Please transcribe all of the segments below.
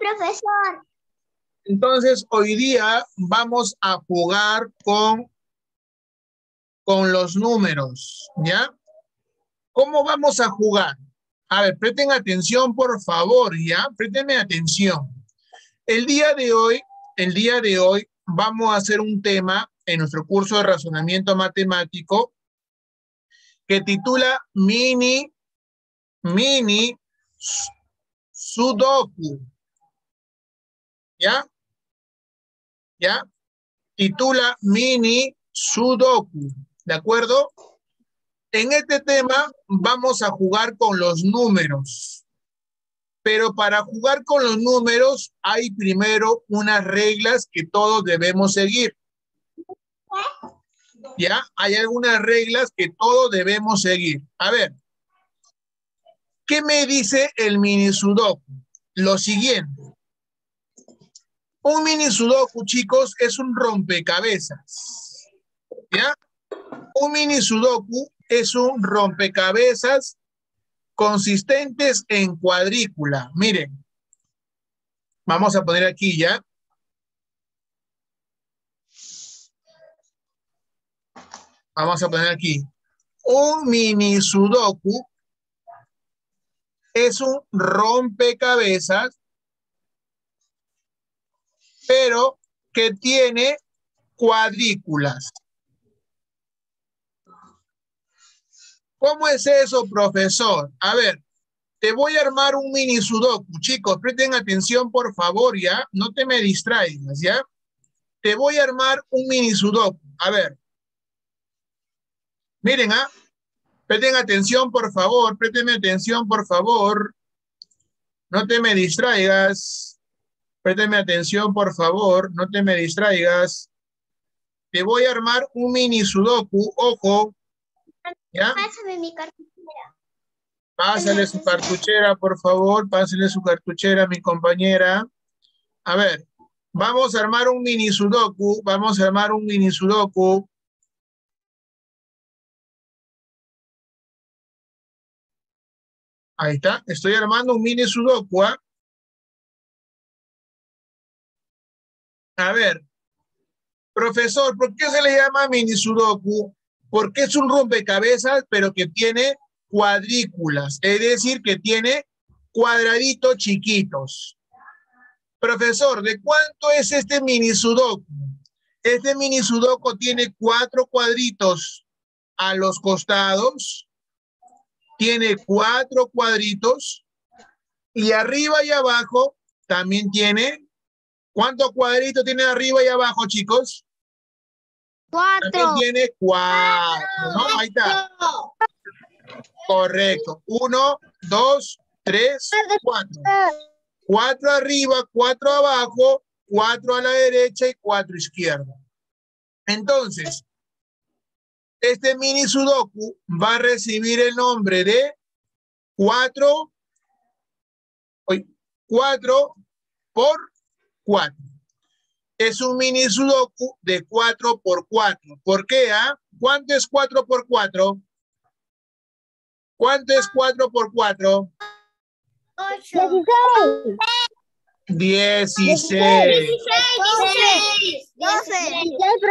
profesor. Entonces, hoy día vamos a jugar con, con los números, ¿ya? ¿Cómo vamos a jugar? A ver, presten atención, por favor, ¿ya? Prestenme atención. El día de hoy, el día de hoy, vamos a hacer un tema en nuestro curso de razonamiento matemático que titula Mini, Mini Sudoku. ¿Ya? ¿Ya? Titula Mini Sudoku. ¿De acuerdo? En este tema vamos a jugar con los números. Pero para jugar con los números hay primero unas reglas que todos debemos seguir. ¿Ya? Hay algunas reglas que todos debemos seguir. A ver, ¿qué me dice el mini sudoku? Lo siguiente. Un mini sudoku, chicos, es un rompecabezas. ¿Ya? Un mini sudoku es un rompecabezas consistentes en cuadrícula. Miren, vamos a poner aquí ya. Vamos a poner aquí. Un mini sudoku es un rompecabezas, pero que tiene cuadrículas. ¿Cómo es eso, profesor? A ver, te voy a armar un mini sudoku. Chicos, presten atención, por favor, ¿ya? No te me distraigas, ¿ya? Te voy a armar un mini sudoku. A ver. Miren, ¿ah? Presten atención, por favor. Presten atención, por favor. No te me distraigas. Présteme atención, por favor. No te me distraigas. Te voy a armar un mini sudoku. Ojo, ¿Ya? Pásame mi cartuchera. Pásale su cartuchera, por favor. Pásale su cartuchera mi compañera. A ver, vamos a armar un mini sudoku. Vamos a armar un mini sudoku. Ahí está. Estoy armando un mini sudoku. ¿ah? A ver. Profesor, ¿por qué se le llama mini sudoku? porque es un rompecabezas, pero que tiene cuadrículas, es decir, que tiene cuadraditos chiquitos. Profesor, ¿de cuánto es este mini sudoku? Este mini sudoku tiene cuatro cuadritos a los costados, tiene cuatro cuadritos y arriba y abajo también tiene, ¿cuántos cuadritos tiene arriba y abajo, chicos? Cuatro. tiene cuatro, ¿no? Ahí está. Correcto. Uno, dos, tres, cuatro. Cuatro arriba, cuatro abajo, cuatro a la derecha y cuatro izquierda. Entonces, este mini sudoku va a recibir el nombre de cuatro, cuatro por cuatro es un mini sudoku de 4 por 4. ¿Por qué? Ah? ¿Cuánto es 4 por 4? ¿Cuánto es 4 por 4? 16. 16.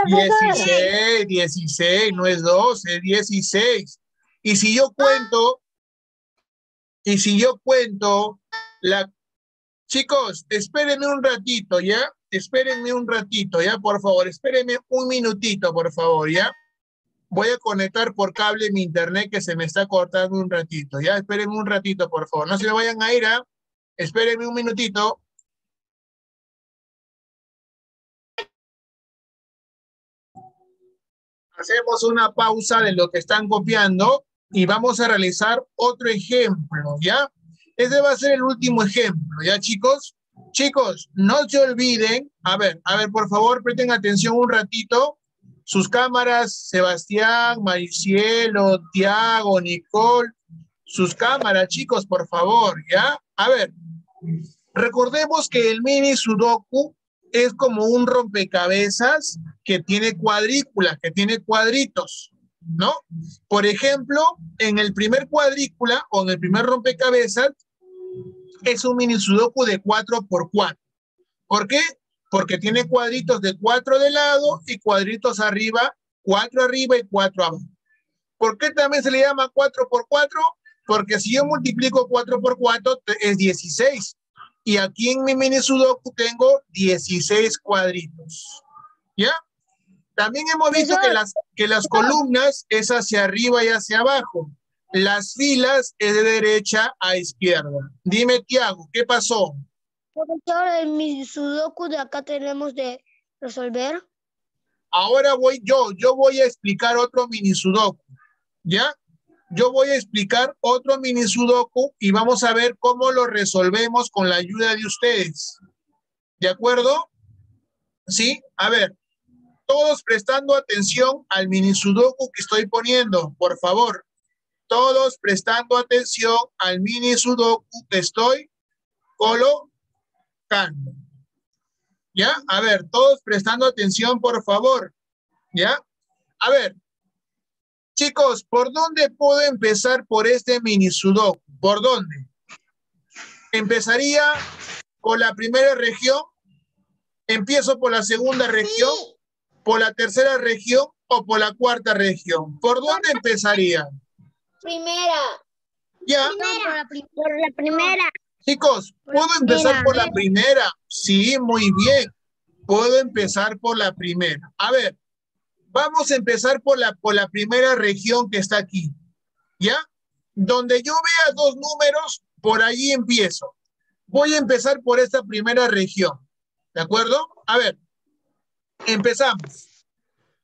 16, 16, no es 12, 16. Y si yo cuento, y si yo cuento, la... Chicos, espérenme un ratito, ¿ya? espérenme un ratito, ¿ya? Por favor, espérenme un minutito, por favor, ¿ya? Voy a conectar por cable mi internet que se me está cortando un ratito, ¿ya? Espérenme un ratito, por favor. No se me vayan a ir, ¿ah? Espérenme un minutito. Hacemos una pausa de lo que están copiando y vamos a realizar otro ejemplo, ¿ya? Ese va a ser el último ejemplo, ¿ya, chicos? Chicos, no se olviden, a ver, a ver, por favor, presten atención un ratito. Sus cámaras, Sebastián, Maricielo, Tiago, Nicole, sus cámaras, chicos, por favor, ¿ya? A ver, recordemos que el mini Sudoku es como un rompecabezas que tiene cuadrículas, que tiene cuadritos, ¿no? Por ejemplo, en el primer cuadrícula o en el primer rompecabezas es un mini sudoku de 4 por 4. ¿Por qué? Porque tiene cuadritos de 4 de lado y cuadritos arriba, 4 arriba y 4 abajo. ¿Por qué también se le llama 4 por 4? Porque si yo multiplico 4 por 4 es 16. Y aquí en mi mini sudoku tengo 16 cuadritos. ¿Ya? También hemos visto que las, que las columnas es hacia arriba y hacia abajo. Las filas es de derecha a izquierda. Dime, Tiago, ¿qué pasó? Profesor, en mi sudoku de acá tenemos de resolver. Ahora voy yo, yo voy a explicar otro mini sudoku, ¿ya? Yo voy a explicar otro mini sudoku y vamos a ver cómo lo resolvemos con la ayuda de ustedes. ¿De acuerdo? ¿Sí? A ver, todos prestando atención al mini sudoku que estoy poniendo, por favor. Todos prestando atención al mini sudoku que estoy colocando. ¿Ya? A ver, todos prestando atención, por favor. ¿Ya? A ver. Chicos, ¿por dónde puedo empezar por este mini sudoku? ¿Por dónde? Empezaría por la primera región. Empiezo por la segunda región, por la tercera región o por la cuarta región. ¿Por dónde empezaría? Primera. ¿Ya? por, la por la primera. Chicos, ¿puedo empezar por la primera? Sí, muy bien. Puedo empezar por la primera. A ver, vamos a empezar por la, por la primera región que está aquí. ¿Ya? Donde yo vea dos números, por ahí empiezo. Voy a empezar por esta primera región. ¿De acuerdo? A ver, empezamos.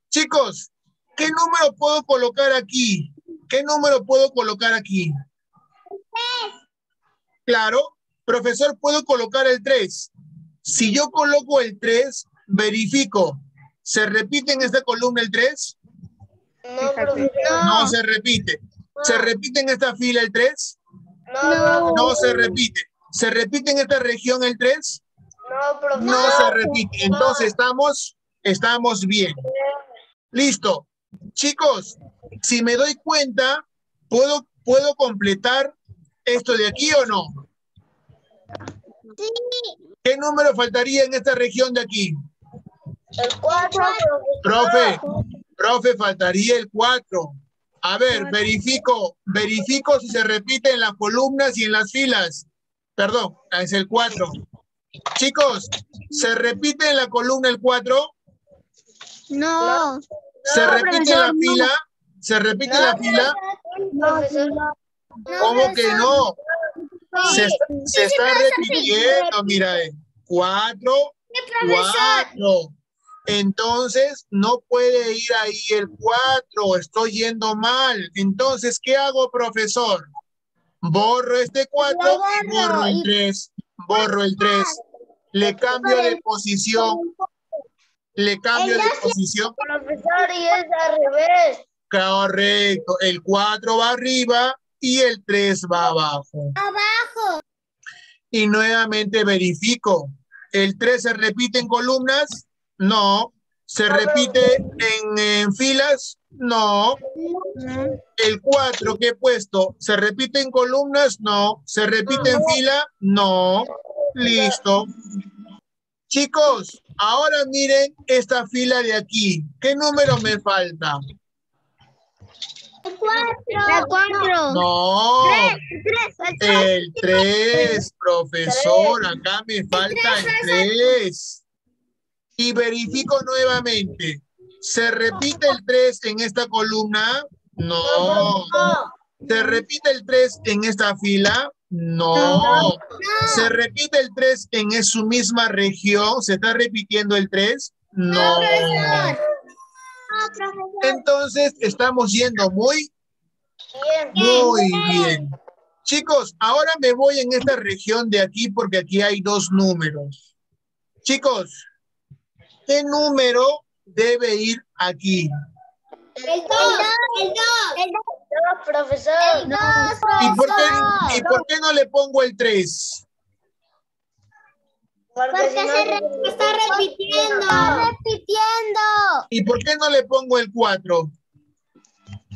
Chicos, ¿qué número puedo colocar aquí? ¿Qué número puedo colocar aquí? Claro, profesor, puedo colocar el 3. Si yo coloco el 3, verifico. ¿Se repite en esta columna el 3? No, profesor. No se repite. ¿Se repite en esta fila el 3? No, No se repite. ¿Se repite en esta región el 3? no, profesor. No se repite. Entonces estamos, estamos bien. Listo. Chicos, si me doy cuenta, ¿puedo, ¿puedo completar esto de aquí o no? ¿Qué número faltaría en esta región de aquí? El 4, Profe, profe, faltaría el 4. A ver, verifico, verifico si se repite en las columnas y en las filas. Perdón, es el 4. Chicos, ¿se repite en la columna el 4? No. ¿Se repite la fila? ¿Se repite la fila? ¿Cómo que no? Se, se está repitiendo, mira. eh. Cuatro, cuatro. Entonces, no puede ir ahí el cuatro. Estoy yendo mal. Entonces, ¿qué hago, profesor? Borro este cuatro y borro el tres. Borro el tres. Le cambio de posición. Le cambio de posición. Profesor, y es al revés. Correcto. El 4 va arriba y el 3 va abajo. Abajo. Y nuevamente verifico. ¿El 3 se repite en columnas? No. ¿Se repite en, en filas? No. El 4 que he puesto, ¿se repite en columnas? No. ¿Se repite en fila? No. Listo. Chicos, ahora miren esta fila de aquí. ¿Qué número me falta? El 4. El 4. No. Tres. El 3, profesor, acá me falta el 3. Y verifico nuevamente. ¿Se repite el 3 en esta columna? No. ¿Se repite el 3 en esta fila? No. ¿Se repite el 3 en su misma región? ¿Se está repitiendo el 3? No. Entonces estamos yendo muy muy bien. Chicos, ahora me voy en esta región de aquí porque aquí hay dos números. Chicos, ¿qué número debe ir aquí? El 2. El 2. El 2, profesor. El 2, ¿Y por qué, y por qué no le pongo el 3? Porque se está repitiendo. Está repitiendo. ¿Y por qué no le pongo el 4?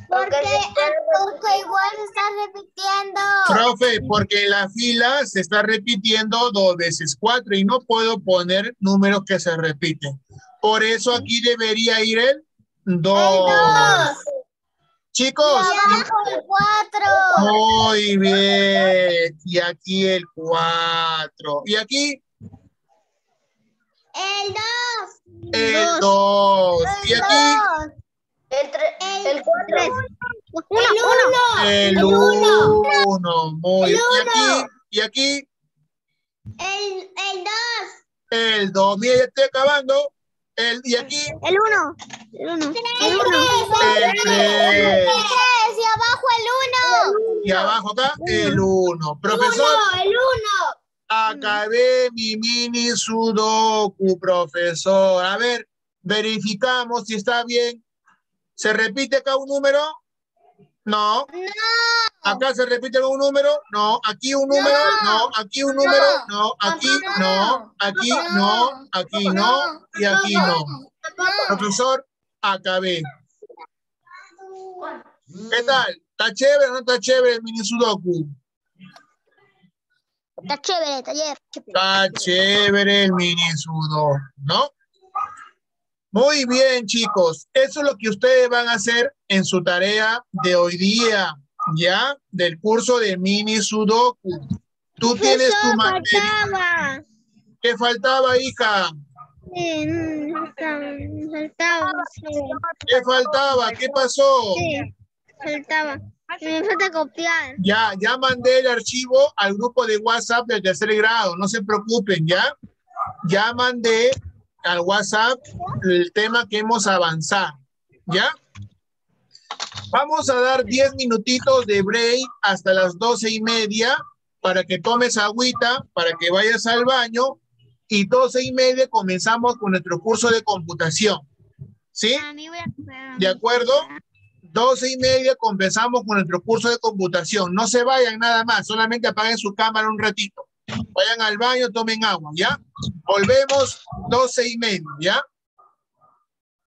Porque, porque igual se está repitiendo. Profe, porque la fila se está repitiendo dos veces cuatro y no puedo poner números que se repiten. Por eso aquí debería ir el dos. Chicos, Y abajo el cuatro. muy bien. Y aquí el cuatro. Y aquí El dos. el dos. Y aquí Dos. El, tre- El el cuatro. Uno. el uno. uno. Muy bien. Y aquí, y aquí El, el dos. el dos. Mira, ya estoy acabando. El, y aquí El uno. El uno. El El tres. tres. Y abajo el uno. y abajo acá el uno. Profesor, el uno. acabé mi mini sudoku, profesor. A ver, verificamos si está bien. ¿Se repite acá un número? No. ¿Acá se repite algún número? No. ¿Aquí un número? No. ¿Aquí un número? No. ¿Aquí? No. ¿Aquí? No. ¿Aquí no? Y aquí no. Profesor, acabé. ¿Qué tal? ¿Está chévere o no está chévere el mini sudoku? Está chévere, taller. Está chévere el mini sudoku, ¿no? Muy bien, chicos. Eso es lo que ustedes van a hacer en su tarea de hoy día, ¿ya? Del curso de mini sudoku. Tú tienes tu materia. ¿Qué faltaba, hija? Sí, mm, faltaba. Faltaba. sí. ¿Qué faltaba? ¿Qué pasó? Sí, faltaba. Me falta copiar. Ya, ya mandé el archivo al grupo de WhatsApp del tercer grado, no se preocupen, ¿ya? Ya mandé al WhatsApp el tema que hemos avanzado, ¿ya? Vamos a dar 10 minutitos de break hasta las doce y media para que tomes agüita, para que vayas al baño y doce y media comenzamos con nuestro curso de computación, ¿sí? ¿De acuerdo? Doce y media comenzamos con nuestro curso de computación. No se vayan nada más, solamente apaguen su cámara un ratito. Vayan al baño, tomen agua, ¿ya? Volvemos doce y media, ¿ya?